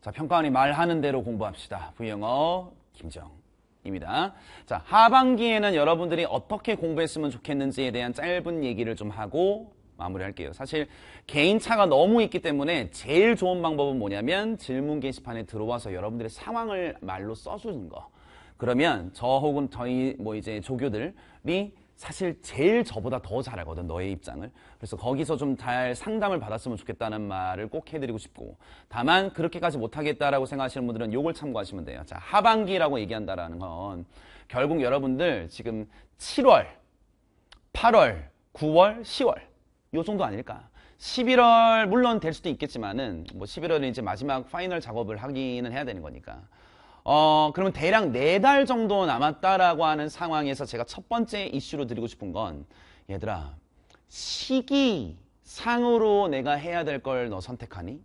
자, 평가원이 말하는 대로 공부합시다. V영어 김정입니다. 자, 하반기에는 여러분들이 어떻게 공부했으면 좋겠는지에 대한 짧은 얘기를 좀 하고 마무리할게요. 사실 개인차가 너무 있기 때문에 제일 좋은 방법은 뭐냐면 질문 게시판에 들어와서 여러분들의 상황을 말로 써주는 거. 그러면 저 혹은 저희 뭐 이제 조교들이 사실 제일 저보다 더잘 알거든 너의 입장을. 그래서 거기서 좀 잘 상담을 받았으면 좋겠다는 말을 꼭 해드리고 싶고. 다만 그렇게까지 못하겠다라고 생각하시는 분들은 요걸 참고하시면 돼요. 자 하반기라고 얘기한다라는 건 결국 여러분들 지금 7월 8월 9월 10월 요 정도 아닐까? 11월 물론 될 수도 있겠지만은 뭐 11월에 이제 마지막 파이널 작업을 하기는 해야 되는 거니까 어, 그러면 대략 네 달 정도 남았다라고 하는 상황에서 제가 첫 번째 이슈로 드리고 싶은 건 얘들아 시기 상으로 내가 해야 될 걸 너 선택하니?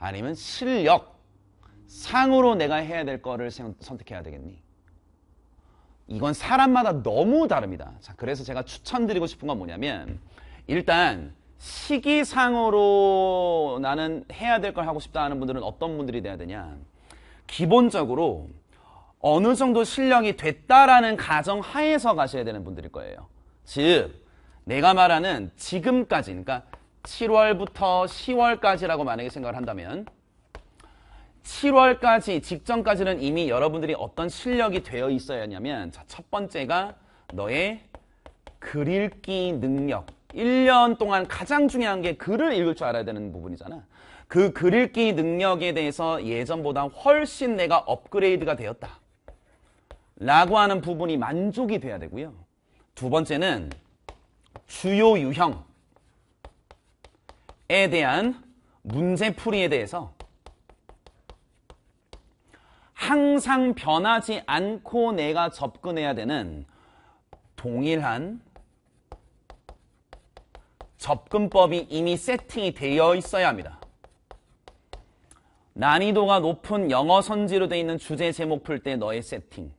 아니면 실력 상으로 내가 해야 될 거를 선택해야 되겠니? 이건 사람마다 너무 다릅니다. 자, 그래서 제가 추천드리고 싶은 건 뭐냐면 일단 시기상으로 나는 해야 될 걸 하고 싶다 하는 분들은 어떤 분들이 돼야 되냐? 기본적으로 어느 정도 실력이 됐다라는 가정 하에서 가셔야 되는 분들일 거예요. 즉, 내가 말하는 지금까지, 그러니까 7월부터 10월까지라고 만약에 생각을 한다면 7월까지 직전까지는 이미 여러분들이 어떤 실력이 되어 있어야 하냐면 자, 첫 번째가 너의 글 읽기 능력 1년 동안 가장 중요한 게 글을 읽을 줄 알아야 되는 부분이잖아 그 글읽기 능력에 대해서 예전보다 훨씬 내가 업그레이드가 되었다. 라고 하는 부분이 만족이 돼야 되고요. 두 번째는 주요 유형에 대한 문제풀이에 대해서 항상 변하지 않고 내가 접근해야 되는 동일한 접근법이 이미 세팅이 되어 있어야 합니다. 난이도가 높은 영어 선지로 되어 있는 주제 제목 풀 때 너의 세팅.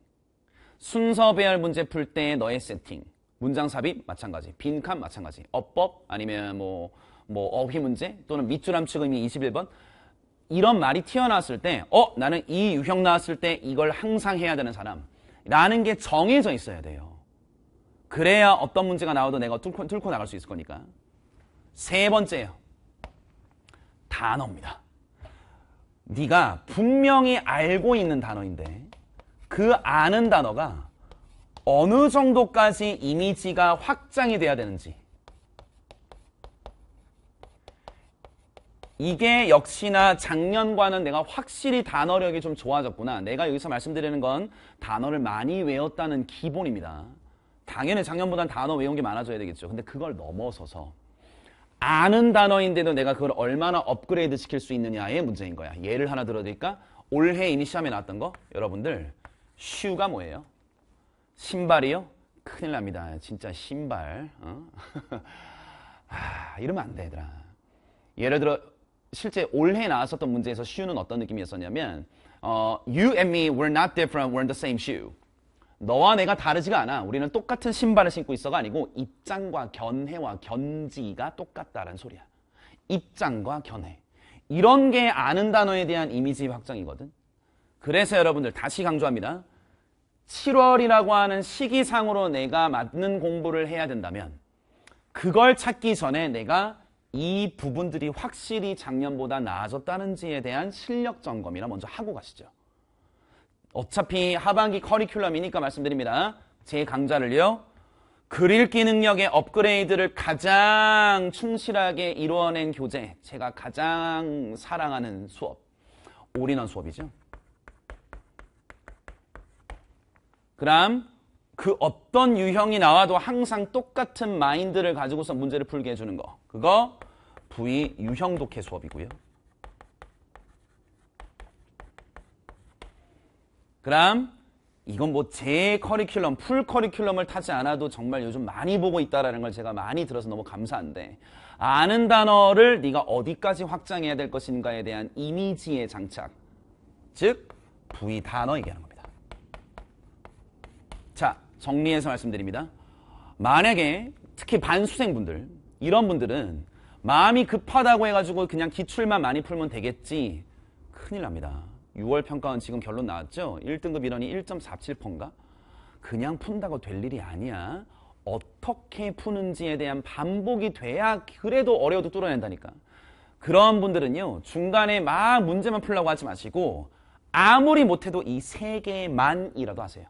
순서 배열 문제 풀 때 너의 세팅. 문장 삽입 마찬가지. 빈칸 마찬가지. 어법 아니면 뭐, 뭐 어휘 문제 또는 밑줄 함축 의미 21번. 이런 말이 튀어나왔을 때, 어, 나는 이 유형 나왔을 때 이걸 항상 해야 되는 사람. 라는 게 정해져 있어야 돼요. 그래야 어떤 문제가 나와도 내가 뚫고, 뚫고 나갈 수 있을 거니까. 세 번째요. 단어입니다. 네가 분명히 알고 있는 단어인데 그 아는 단어가 어느 정도까지 이미지가 확장이 돼야 되는지 이게 역시나 작년과는 내가 확실히 단어력이 좀 좋아졌구나. 내가 여기서 말씀드리는 건 단어를 많이 외웠다는 기본입니다. 당연히 작년보다는 단어 외운 게 많아져야 되겠죠. 근데 그걸 넘어서서 아는 단어인데도 내가 그걸 얼마나 업그레이드 시킬 수 있느냐의 문제인 거야. 예를 하나 들어드릴까? 올해 이미 시험에 나왔던 거 여러분들 shoe가 뭐예요? 신발이요? 큰일 납니다. 진짜 신발. 어? 아, 이러면 안 돼, 얘들아. 예를 들어 실제 올해 나왔었던 문제에서 shoe는 어떤 느낌이었었냐면 어, You and me were not different, we're in the same shoe. 너와 내가 다르지가 않아. 우리는 똑같은 신발을 신고 있어가 아니고 입장과 견해와 견지가 똑같다라는 소리야. 입장과 견해. 이런 게 아는 단어에 대한 이미지 확장이거든. 그래서 여러분들 다시 강조합니다. 7월이라고 하는 시기상으로 내가 맞는 공부를 해야 된다면 그걸 찾기 전에 내가 이 부분들이 확실히 작년보다 나아졌다는지에 대한 실력 점검이나 먼저 하고 가시죠. 어차피 하반기 커리큘럼이니까 말씀드립니다. 제 강좌를요. 글 읽기 능력의 업그레이드를 가장 충실하게 이루어낸 교재, 제가 가장 사랑하는 수업, 올인원 수업이죠. 그럼 그 어떤 유형이 나와도 항상 똑같은 마인드를 가지고서 문제를 풀게 해주는 거. 그거 V 유형 독해 수업이고요. 그럼 이건 뭐 제 커리큘럼, 풀 커리큘럼을 타지 않아도 정말 요즘 많이 보고 있다라는 걸 제가 많이 들어서 너무 감사한데 아는 단어를 네가 어디까지 확장해야 될 것인가에 대한 이미지의 장착 즉 부위 단어 얘기하는 겁니다. 자 정리해서 말씀드립니다. 만약에 특히 반수생분들 이런 분들은 마음이 급하다고 해가지고 그냥 기출만 많이 풀면 되겠지 큰일 납니다. 6월 평가원 지금 결론 나왔죠? 1등급 인원이 1.47%인가? 그냥 푼다고 될 일이 아니야. 어떻게 푸는지에 대한 반복이 돼야 그래도 어려워도 뚫어낸다니까. 그런 분들은요, 중간에 막 문제만 풀려고 하지 마시고, 아무리 못해도 이 세 개만이라도 하세요.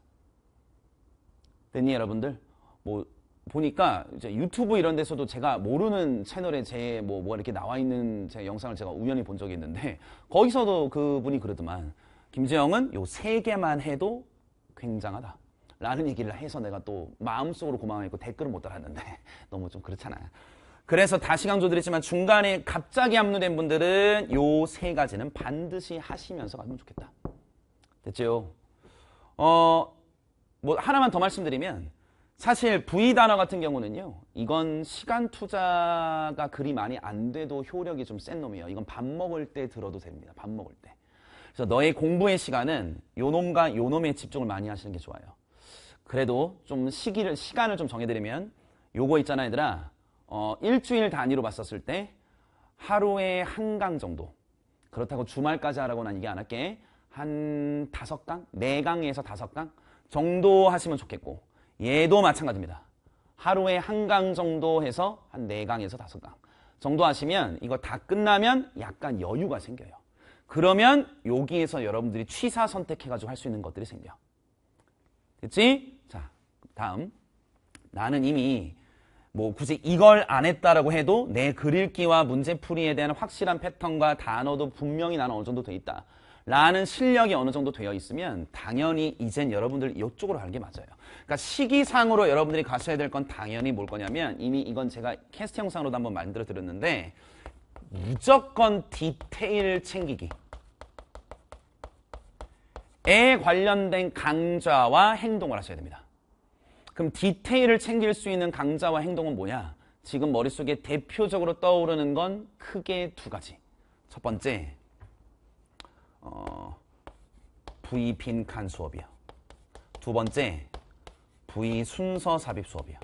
됐니, 여러분들? 뭐, 보니까 이제 유튜브 이런 데서도 제가 모르는 채널에 제 뭐, 뭐 이렇게 나와 있는 제 영상을 제가 우연히 본 적이 있는데, 거기서도 그분이 그러더만, 김재영은 요 세 개만 해도 굉장하다. 라는 얘기를 해서 내가 또 마음속으로 고마워했고 댓글을 못 달았는데, 너무 좀 그렇잖아요. 그래서 다시 강조드리지만 중간에 갑자기 합류된 분들은 요 세 가지는 반드시 하시면서 가면 좋겠다. 됐죠? 어, 뭐 하나만 더 말씀드리면 사실 V 단어 같은 경우는요. 이건 시간 투자가 그리 많이 안 돼도 효력이 좀 센 놈이에요. 이건 밥 먹을 때 들어도 됩니다. 밥 먹을 때. 그래서 너의 공부의 시간은 요 놈과 요 놈에 집중을 많이 하시는 게 좋아요. 그래도 좀 시기를 시간을 좀 정해드리면 요거 있잖아 얘들아. 어, 일주일 단위로 봤었을 때 하루에 한 강 정도. 그렇다고 주말까지 하라고 난 얘기 안 할게. 한 다섯 강? 네 강에서 다섯 강 정도 하시면 좋겠고 얘도 마찬가지입니다. 하루에 한 강 정도 해서 한 네 강에서 다섯 강 정도 하시면 이거 다 끝나면 약간 여유가 생겨요. 그러면 여기에서 여러분들이 취사 선택해가지고 할 수 있는 것들이 생겨. 됐지? 자, 다음. 나는 이미 뭐 굳이 이걸 안 했다라고 해도 내 글읽기와 문제풀이에 대한 확실한 패턴과 단어도 분명히 나는 어느 정도 돼 있다. 라는 실력이 어느 정도 되어 있으면 당연히 이젠 여러분들 이쪽으로 가는 게 맞아요. 그러니까 시기상으로 여러분들이 가셔야 될 건 당연히 뭘 거냐면 이미 이건 제가 캐스트 영상으로도 한번 만들어 드렸는데 무조건 디테일 챙기기. 에 관련된 강좌와 행동을 하셔야 됩니다. 그럼 디테일을 챙길 수 있는 강좌와 행동은 뭐냐? 지금 머릿속에 대표적으로 떠오르는 건 크게 두 가지. 첫 번째, 어, V 빈칸 수업이요. 두 번째, V 순서 삽입 수업이요.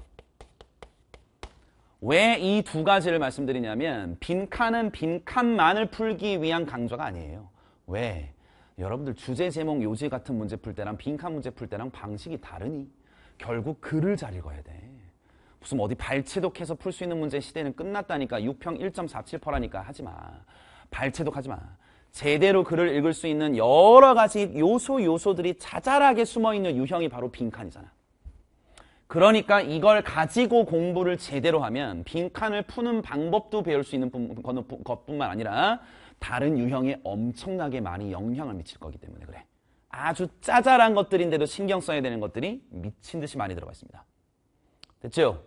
왜 이 두 가지를 말씀드리냐면 빈 칸은 빈 칸만을 풀기 위한 강좌가 아니에요. 왜? 여러분들 주제 제목 요지 같은 문제 풀 때랑 빈칸 문제 풀 때랑 방식이 다르니 결국 글을 잘 읽어야 돼. 무슨 어디 발췌독해서 풀 수 있는 문제 시대는 끝났다니까 6평 1.47%라니까 하지 마. 발췌독하지 마. 제대로 글을 읽을 수 있는 여러 가지 요소 요소들이 자잘하게 숨어 있는 유형이 바로 빈칸이잖아. 그러니까 이걸 가지고 공부를 제대로 하면 빈칸을 푸는 방법도 배울 수 있는 것뿐만 아니라 다른 유형에 엄청나게 많이 영향을 미칠 거기 때문에 그래. 아주 짜잘한 것들인데도 신경 써야 되는 것들이 미친 듯이 많이 들어가 있습니다. 됐죠?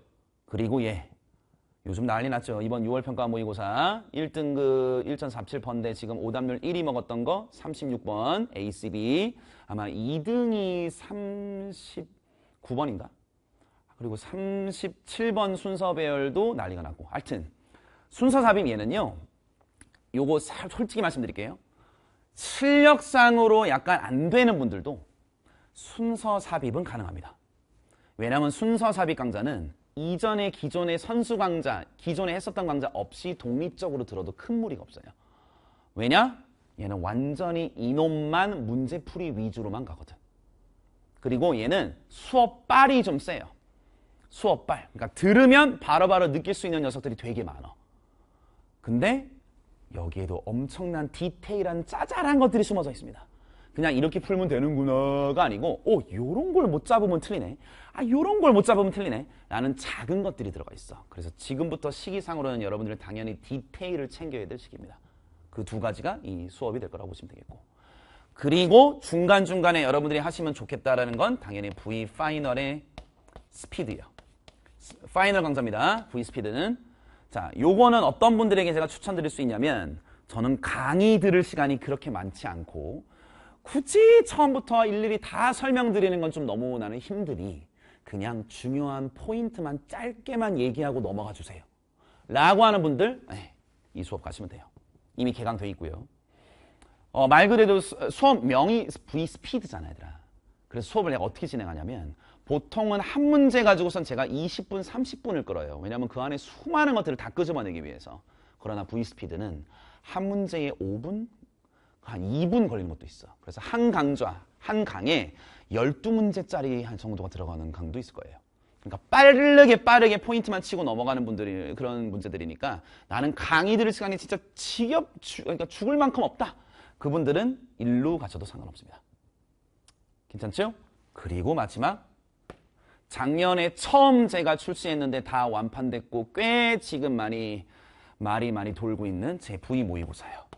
그리고 예. 요즘 난리 났죠. 이번 6월 평가 모의고사 1등급 1.47번인데 지금 오답률 1위 먹었던 거 36번 ACB 아마 2등이 39번인가? 그리고 37번 순서 배열도 난리가 났고 하여튼 순서 삽입 얘는요. 요거 솔직히 말씀드릴게요. 실력상으로 약간 안 되는 분들도 순서 삽입은 가능합니다. 왜냐하면 순서 삽입 강좌는 이전에 기존의 선수 강좌, 기존에 했었던 강좌 없이 독립적으로 들어도 큰 무리가 없어요. 왜냐? 얘는 완전히 이놈만 문제풀이 위주로만 가거든. 그리고 얘는 수업빨이 좀 세요. 수업빨. 그러니까 들으면 바로바로 바로 느낄 수 있는 녀석들이 되게 많아. 근데 여기에도 엄청난 디테일한 짜잘한 것들이 숨어져 있습니다. 그냥 이렇게 풀면 되는구나가 아니고 오 요런 걸 못 잡으면 틀리네. 아 요런 걸 못 잡으면 틀리네. 라는 작은 것들이 들어가 있어. 그래서 지금부터 시기상으로는 여러분들 당연히 디테일을 챙겨야 될 시기입니다. 그 두 가지가 이 수업이 될 거라고 보시면 되겠고. 그리고 중간중간에 여러분들이 하시면 좋겠다라는 건 당연히 V 파이널의 스피드요. final 강좌입니다. V speed는 자, 요거는 어떤 분들에게 제가 추천드릴 수 있냐면 저는 강의 들을 시간이 그렇게 많지 않고 굳이 처음부터 일일이 다 설명드리는 건 좀 너무 나는 힘드니 그냥 중요한 포인트만 짧게만 얘기하고 넘어가 주세요. 라고 하는 분들 에이, 이 수업 가시면 돼요. 이미 개강돼 있고요. 어, 말 그대로 수업 명이 V 스피드잖아, 얘들아. 그래서 수업을 내가 어떻게 진행하냐면 보통은 한 문제 가지고선 제가 20분, 30분을 끌어요. 왜냐하면 그 안에 수많은 것들을 다 끄집어내기 위해서. 그러나 V스피드는 한 문제에 5분, 한 2분 걸리는 것도 있어. 그래서 한 강좌, 한 강에 12문제짜리 한 정도가 들어가는 강도 있을 거예요. 그러니까 빠르게 빠르게 포인트만 치고 넘어가는 분들이 그런 문제들이니까 나는 강의 들을 시간이 진짜 지겹, 주, 그러니까 죽을 만큼 없다. 그분들은 일로 가셔도 상관없습니다. 괜찮죠? 그리고 마지막 작년에 처음 제가 출시했는데 다 완판됐고 꽤 지금 많이 말이 많이 돌고 있는 제 V 모의고사요.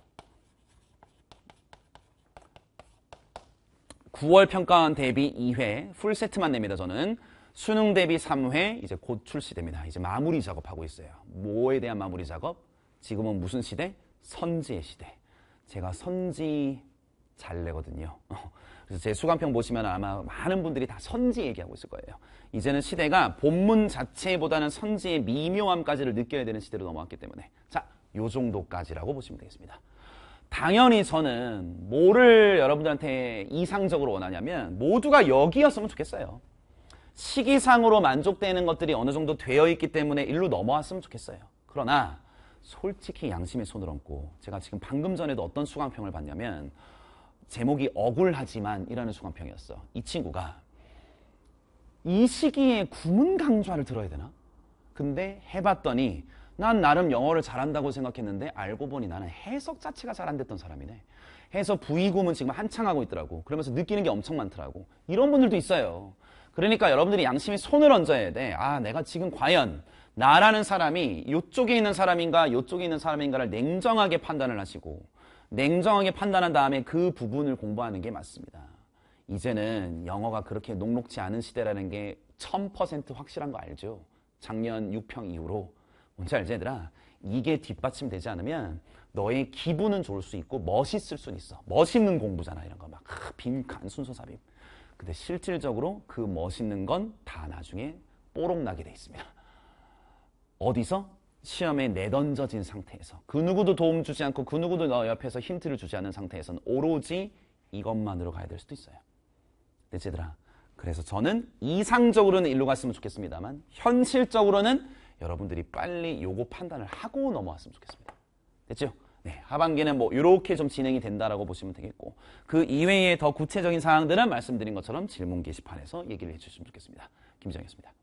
9월 평가원 대비 2회 풀 세트만 냅니다. 저는 수능 대비 3회 이제 곧 출시됩니다. 이제 마무리 작업하고 있어요. 뭐에 대한 마무리 작업? 지금은 무슨 시대? 선지의 시대. 제가 선지 잘 내거든요. 그래서 제 수강평 보시면 아마 많은 분들이 다 선지 얘기하고 있을 거예요. 이제는 시대가 본문 자체보다는 선지의 미묘함까지를 느껴야 되는 시대로 넘어왔기 때문에 자, 요 정도까지라고 보시면 되겠습니다. 당연히 저는 뭐를 여러분들한테 이상적으로 원하냐면 모두가 여기였으면 좋겠어요. 시기상으로 만족되는 것들이 어느 정도 되어 있기 때문에 일로 넘어왔으면 좋겠어요. 그러나 솔직히 양심의 손을 얹고 제가 지금 방금 전에도 어떤 수강평을 봤냐면 제목이 억울하지만 이라는 수강평이었어. 이 친구가 이 시기에 구문 강좌를 들어야 되나? 근데 해봤더니 난 나름 영어를 잘한다고 생각했는데 알고 보니 나는 해석 자체가 잘 안 됐던 사람이네. 해서 부의구문 지금 한창 하고 있더라고. 그러면서 느끼는 게 엄청 많더라고. 이런 분들도 있어요. 그러니까 여러분들이 양심에 손을 얹어야 돼. 아, 내가 지금 과연 나라는 사람이 이쪽에 있는 사람인가 이쪽에 있는 사람인가를 냉정하게 판단을 하시고 냉정하게 판단한 다음에 그 부분을 공부하는 게 맞습니다. 이제는 영어가 그렇게 녹록지 않은 시대라는 게 1000% 확실한 거 알죠? 작년 6평 이후로. 뭔지 알지 얘들아? 이게 뒷받침되지 않으면 너의 기분은 좋을 수 있고 멋있을 수는 있어. 멋있는 공부잖아 이런 거 막 빈칸 순서 삽입. 근데 실질적으로 그 멋있는 건 다 나중에 뽀록 나게 돼 있습니다. 어디서? 시험에 내던져진 상태에서 그 누구도 도움 주지 않고 그 누구도 너 옆에서 힌트를 주지 않은 상태에서는 오로지 이것만으로 가야 될 수도 있어요. 됐지들아? 그래서 저는 이상적으로는 일로 갔으면 좋겠습니다만 현실적으로는 여러분들이 빨리 요거 판단을 하고 넘어왔으면 좋겠습니다. 됐죠? 네, 하반기는 뭐 이렇게 좀 진행이 된다라고 보시면 되겠고 그 이외에 더 구체적인 사항들은 말씀드린 것처럼 질문 게시판에서 얘기를 해주시면 좋겠습니다. 김정희였습니다.